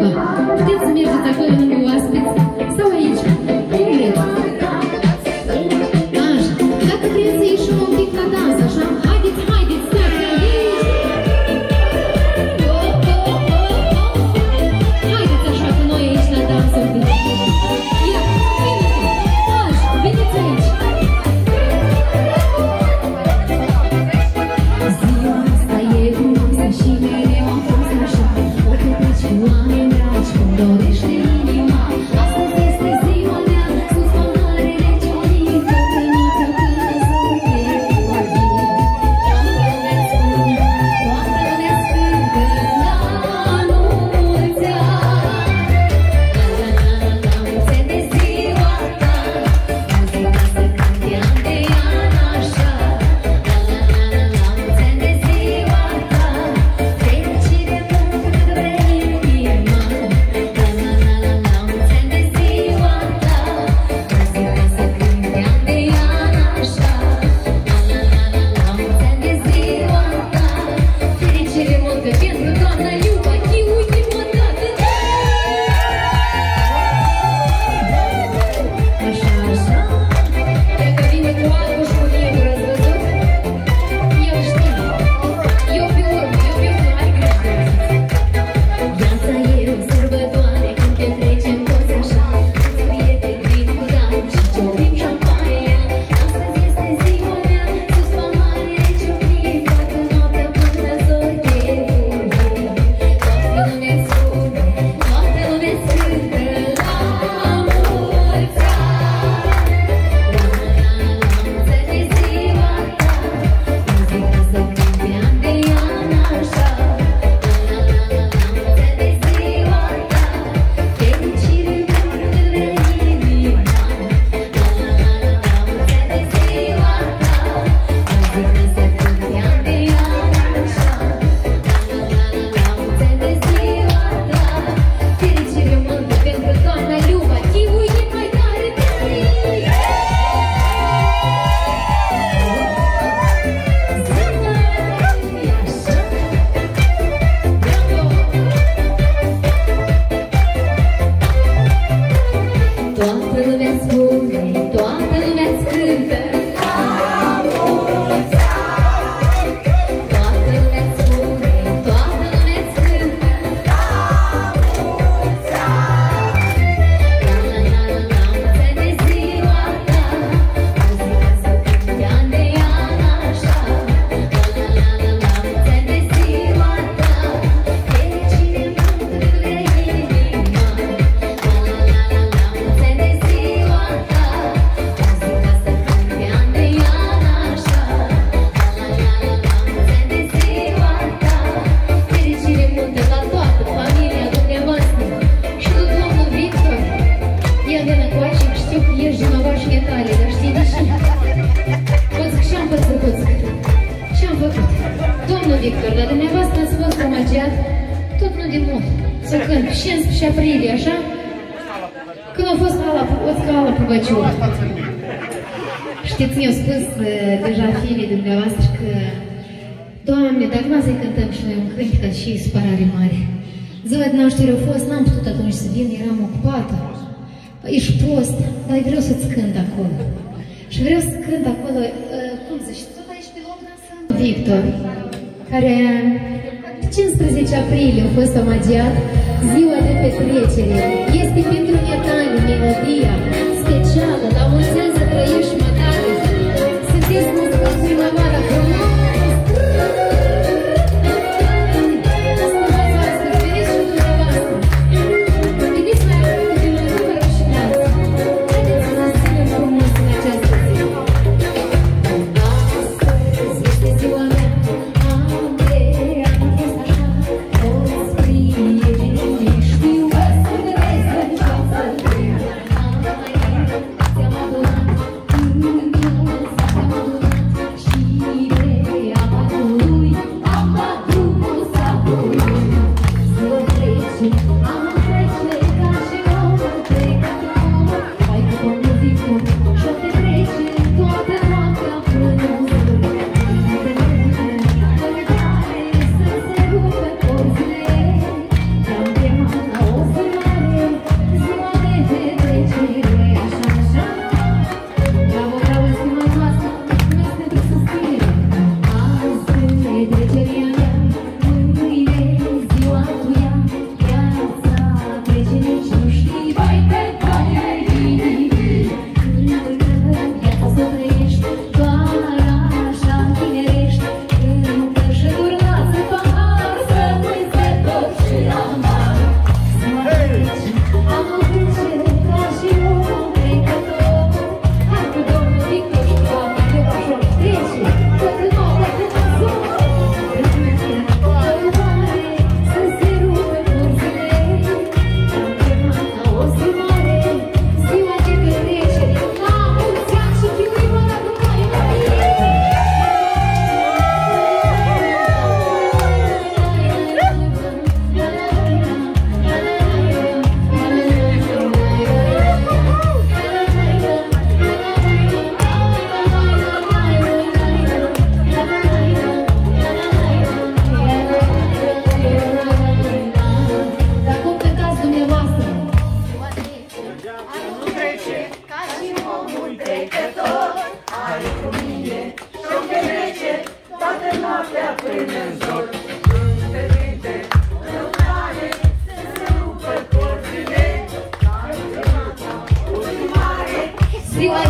либо птиц между такой Victor, dar de nevastă ați fost omagiat tot nu de mult. Să cânt 15 aprilie, așa? Când a fost ala, o scala Pugăciu. Știți, mi-au spus eh, deja fiile dumneavoastră că Doamne, dacă nu să-i cântăm și noi un cânt, că și supărare mare. Ziua de naștere a fost, n-am putut atunci să vin, eram ocupată. Păi, ești post, dar vreau să-ți cânt acolo. Și vreau să cânt acolo, eh, cum zici știi, tot aici pe loc dansăm. Victor, care 15 aprilie a fost omagiat ziua de petrecere. Este pentru netani melodia specială la mulți ani să trăiești mătare. Sunteți mulți primăvara nu trece, ca și omul trecător. Ai cu mine și-o trece, toată noaptea până în zor. Ziua